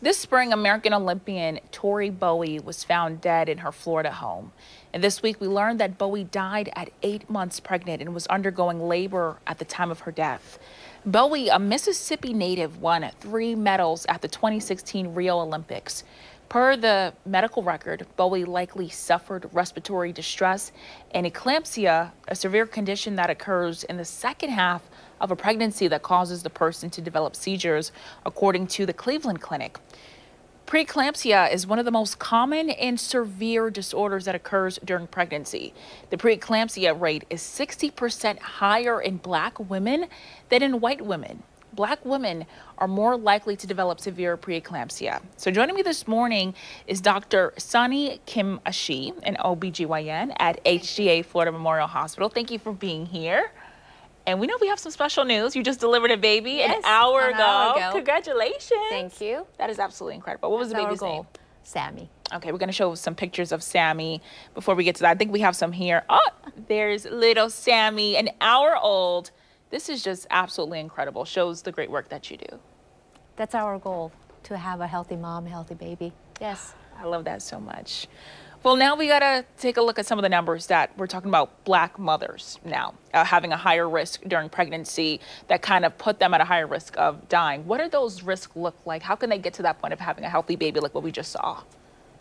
This spring, American Olympian Tori Bowie was found dead in her Florida home. And this week, we learned that Bowie died at eight months pregnant and was undergoing labor at the time of her death. Bowie, a Mississippi native, won three medals at the 2016 Rio Olympics. Per the medical record, Bowie likely suffered respiratory distress and eclampsia, a severe condition that occurs in the second half of a pregnancy that causes the person to develop seizures, according to the Cleveland Clinic. Preeclampsia is one of the most common and severe disorders that occurs during pregnancy. The preeclampsia rate is 60% higher in black women than in white women black women are more likely to develop severe preeclampsia. So joining me this morning is Dr. Sonnie Kim-Aschi, an OBGYN at HCA Florida Memorial Hospital. Thank you for being here. And we know we have some special news. You just delivered a baby yes, an, hour, an ago. hour, ago. Congratulations. Thank you. That is absolutely incredible. What was That's the baby's name? Sammy. Okay, we're going to show some pictures of Sammy before we get to that. I think we have some here. Oh, there's little Sammy, an hour old. This is just absolutely incredible. Shows the great work that you do. That's our goal, to have a healthy mom, healthy baby. Yes. I love that so much. Well, now we got to take a look at some of the numbers that we're talking about black mothers now uh, having a higher risk during pregnancy that kind of put them at a higher risk of dying. What do those risks look like? How can they get to that point of having a healthy baby like what we just saw?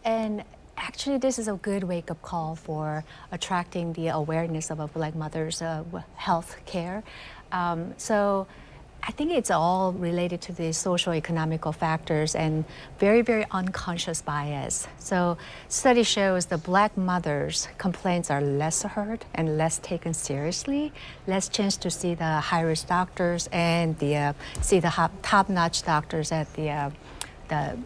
And actually, this is a good wake up call for attracting the awareness of a black mother's uh, health care. Um, so I think it's all related to the social economical factors and very, very unconscious bias. So study shows the black mothers' complaints are less heard and less taken seriously, less chance to see the high-risk doctors and the uh, see the top-notch doctors at the, uh, the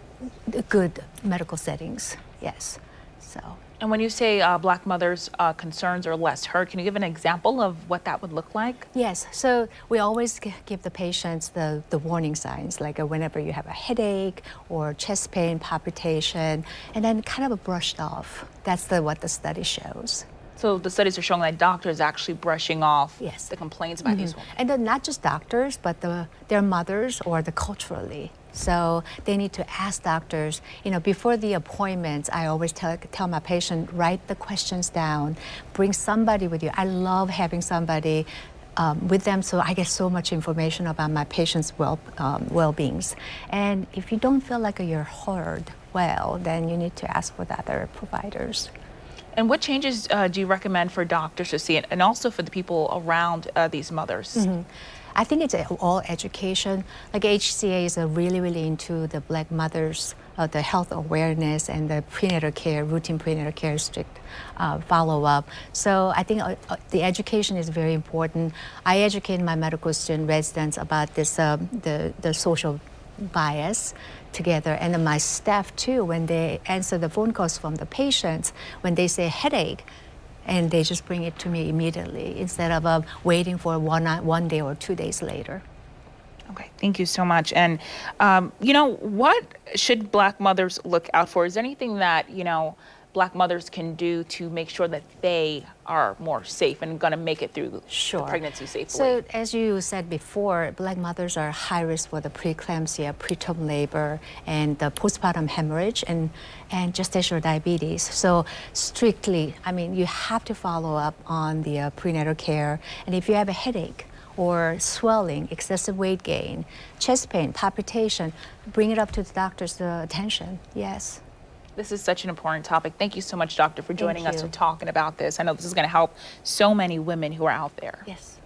good medical settings. Yes, so. And when you say uh, black mothers' uh, concerns are less heard, can you give an example of what that would look like? Yes. So we always give the patients the, the warning signs, like whenever you have a headache or chest pain, palpitation, and then kind of brushed off. That's the, what the study shows. So the studies are showing that doctors actually brushing off yes. the complaints about mm -hmm. these women. And then not just doctors, but the, their mothers or the culturally. So they need to ask doctors, you know, before the appointments, I always tell, tell my patient, write the questions down, bring somebody with you. I love having somebody um, with them so I get so much information about my patient's well, um, well-beings. And if you don't feel like you're heard well, then you need to ask for the other providers. And what changes uh, do you recommend for doctors to see, and also for the people around uh, these mothers? Mm -hmm. I think it's all education. Like HCA is really, really into the black mothers, uh, the health awareness and the prenatal care, routine prenatal care, strict uh, follow-up. So I think uh, uh the education is very important. I educate my medical student residents about this, um, the, the social bias together and my staff too when they answer the phone calls from the patients when they say headache and they just bring it to me immediately instead of uh, waiting for one, one day or two days later. Okay, thank you so much. And, um, you know, what should black mothers look out for? Is there anything that, you know, black mothers can do to make sure that they are more safe and going to make it through sure. pregnancy safely? So as you said before, black mothers are high risk for the preeclampsia, preterm labor, and the postpartum hemorrhage and, and gestational diabetes. So strictly, I mean, you have to follow up on the uh, prenatal care. And if you have a headache, or swelling, excessive weight gain, chest pain, palpitation, bring it up to the doctor's uh, attention. Yes. This is such an important topic. Thank you so much, doctor, for joining us and talking about this. I know this is going to help so many women who are out there. Yes.